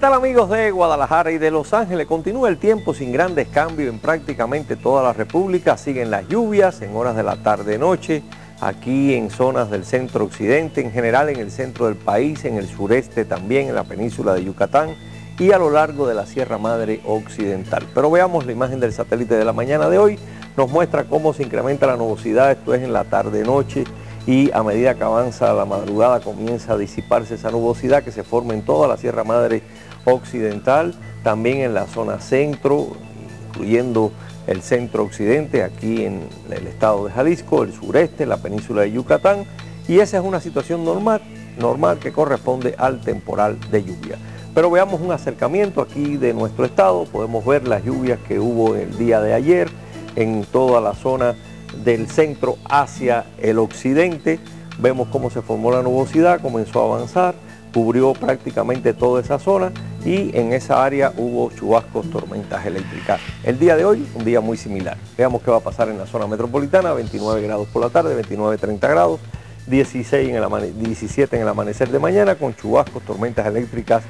tal amigos de Guadalajara y de Los Ángeles? Continúa el tiempo sin grandes cambios en prácticamente toda la República. Siguen las lluvias en horas de la tarde-noche, aquí en zonas del centro-occidente, en general en el centro del país, en el sureste también, en la península de Yucatán y a lo largo de la Sierra Madre Occidental. Pero veamos la imagen del satélite de la mañana de hoy. Nos muestra cómo se incrementa la nubosidad, esto es en la tarde-noche y a medida que avanza la madrugada comienza a disiparse esa nubosidad que se forma en toda la Sierra Madre Occidental, también en la zona centro, incluyendo el centro occidente, aquí en el estado de Jalisco, el sureste, la península de Yucatán, y esa es una situación normal, normal que corresponde al temporal de lluvia. Pero veamos un acercamiento aquí de nuestro estado, podemos ver las lluvias que hubo el día de ayer en toda la zona del centro hacia el occidente. Vemos cómo se formó la nubosidad, comenzó a avanzar, cubrió prácticamente toda esa zona y en esa área hubo chubascos, tormentas eléctricas. El día de hoy, un día muy similar. Veamos qué va a pasar en la zona metropolitana, 29 grados por la tarde, 29, 30 grados, 16 en el 17 en el amanecer de mañana con chubascos, tormentas eléctricas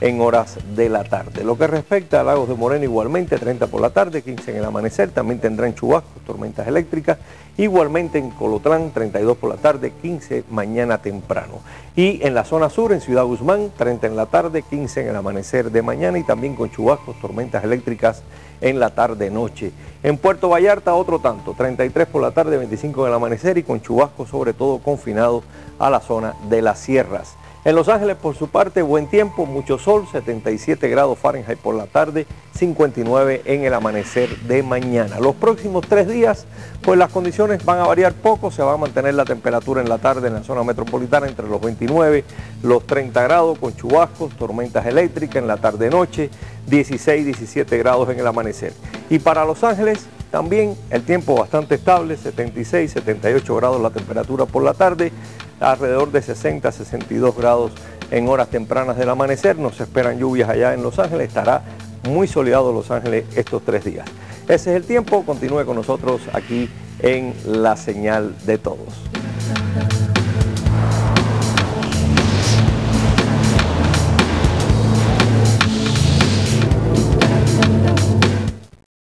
en horas de la tarde. Lo que respecta a Lagos de Moreno, igualmente 30 por la tarde, 15 en el amanecer, también tendrán chubascos, tormentas eléctricas, igualmente en Colotlán, 32 por la tarde, 15 mañana temprano. Y en la zona sur, en Ciudad Guzmán, 30 en la tarde, 15 en el amanecer de mañana y también con chubascos, tormentas eléctricas en la tarde-noche. En Puerto Vallarta otro tanto, 33 por la tarde, 25 en el amanecer y con chubascos sobre todo confinados a la zona de las sierras. En Los Ángeles, por su parte, buen tiempo, mucho sol, 77 grados Fahrenheit por la tarde, 59 en el amanecer de mañana. Los próximos tres días, pues las condiciones van a variar poco, se va a mantener la temperatura en la tarde en la zona metropolitana entre los 29, los 30 grados con chubascos, tormentas eléctricas en la tarde-noche, 16, 17 grados en el amanecer. Y para Los Ángeles, también el tiempo bastante estable, 76, 78 grados la temperatura por la tarde, alrededor de 60, 62 grados en horas tempranas del amanecer. Nos esperan lluvias allá en Los Ángeles. Estará muy soleado Los Ángeles estos tres días. Ese es el tiempo. Continúe con nosotros aquí en La Señal de Todos.